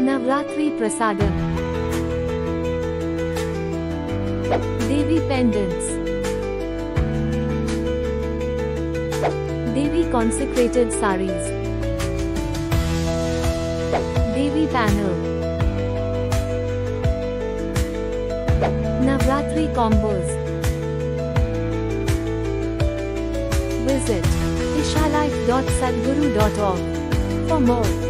Navratri Prasadam. Devi Pendants. Devi Consecrated Saris. Devi Panel. Navratri Combos. Visit ishalife.sadguru.org for more.